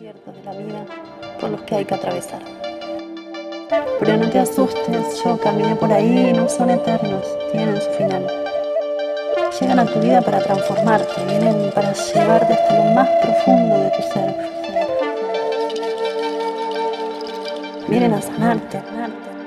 desiertos de la vida por los que hay que atravesar. Pero no te asustes, yo caminé por ahí, no son eternos, tienen su final. Llegan a tu vida para transformarte, vienen para llevarte hasta lo más profundo de tu ser. Vienen a sanarte, sanarte.